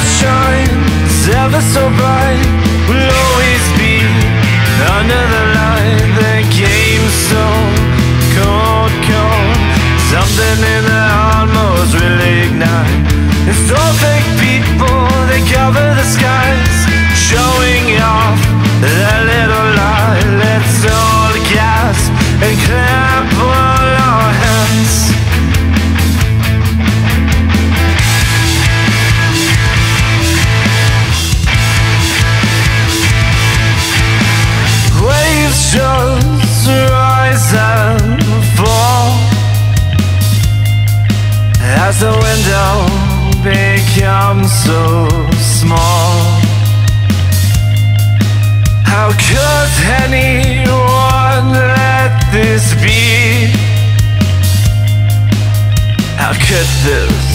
star shines ever so bright will always be under as the window becomes so small. How could anyone let this be? How could this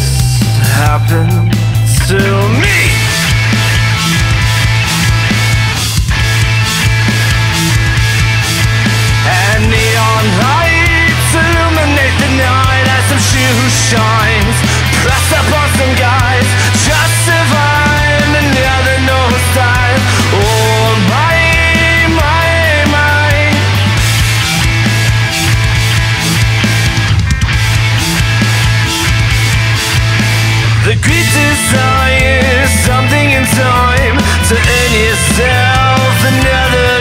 desire, something in time to earn yourself another.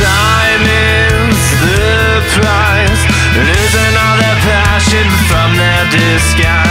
Diamonds, the losing all passion from disguise.